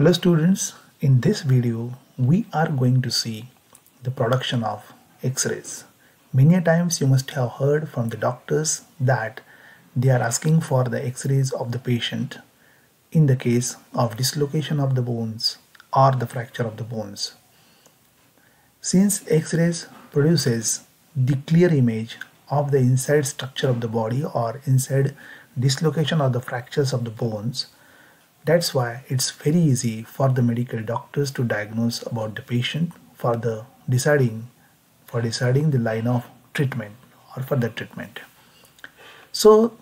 Hello students, in this video we are going to see the production of X-rays. Many times you must have heard from the doctors that they are asking for the X-rays of the patient in the case of dislocation of the bones or the fracture of the bones. Since X-rays produces the clear image of the inside structure of the body or inside dislocation or the fractures of the bones, that's why it's very easy for the medical doctors to diagnose about the patient for the deciding for deciding the line of treatment or for the treatment. So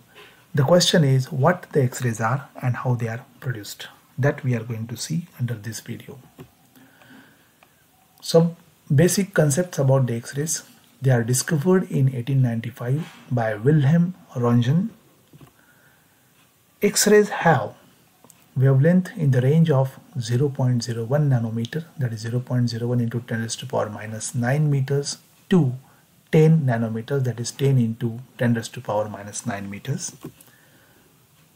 the question is what the x-rays are and how they are produced that we are going to see under this video. Some basic concepts about the x-rays they are discovered in 1895 by Wilhelm Röntgen. X-rays have wavelength in the range of 0.01 nanometer that is 0.01 into 10 raised to power minus 9 meters to 10 nanometers that is 10 into 10 raised to power minus 9 meters.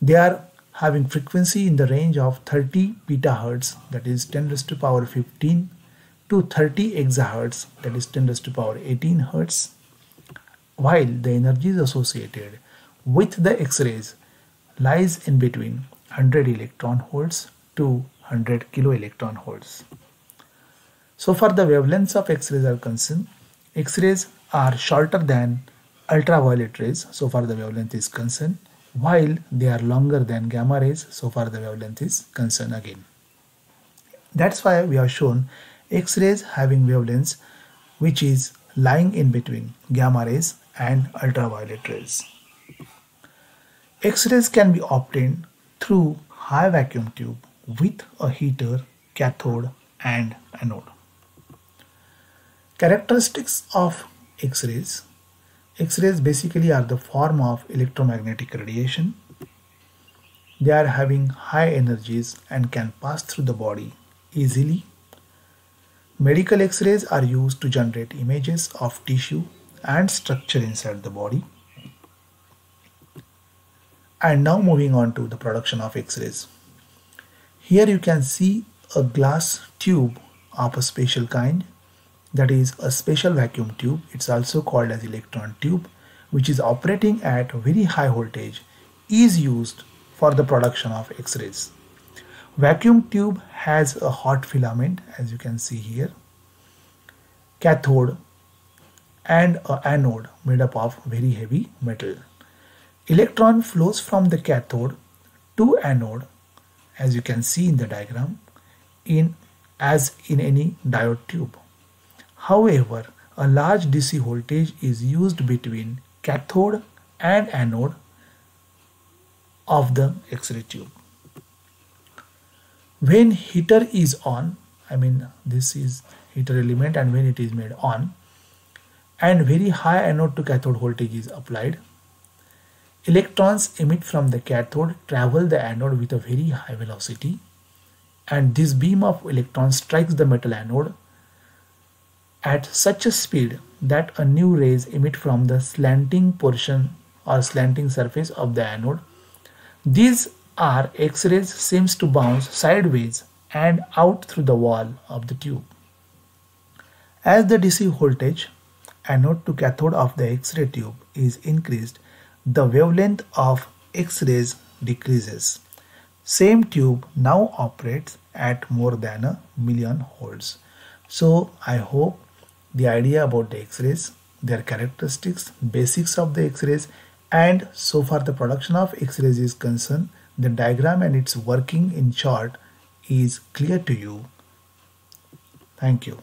They are having frequency in the range of 30 petahertz that is 10 raised to power 15 to 30 exahertz that is 10 raised to power 18 hertz while the energies associated with the x-rays lies in between 100 electron volts to 100 kilo electron volts. So far the wavelengths of X-rays are concerned. X-rays are shorter than ultraviolet rays so far the wavelength is concerned while they are longer than gamma rays so far the wavelength is concerned again. That's why we have shown X-rays having wavelengths which is lying in between gamma rays and ultraviolet rays. X-rays can be obtained through high vacuum tube with a heater, cathode and anode. Characteristics of X-rays X-rays basically are the form of electromagnetic radiation. They are having high energies and can pass through the body easily. Medical X-rays are used to generate images of tissue and structure inside the body. And now moving on to the production of X-rays. Here you can see a glass tube of a special kind that is a special vacuum tube. It's also called as electron tube which is operating at very high voltage is used for the production of X-rays. Vacuum tube has a hot filament as you can see here, cathode and an anode made up of very heavy metal. Electron flows from the cathode to anode as you can see in the diagram in as in any diode tube. However, a large DC voltage is used between cathode and anode of the X-ray tube. When heater is on, I mean this is heater element and when it is made on and very high anode to cathode voltage is applied Electrons emit from the cathode travel the anode with a very high velocity and this beam of electrons strikes the metal anode at such a speed that a new rays emit from the slanting portion or slanting surface of the anode. These are X-rays seems to bounce sideways and out through the wall of the tube. As the DC voltage anode to cathode of the X-ray tube is increased, the wavelength of X-rays decreases. Same tube now operates at more than a million volts. So I hope the idea about the X-rays, their characteristics, basics of the X-rays and so far the production of X-rays is concerned, the diagram and its working in short is clear to you. Thank you.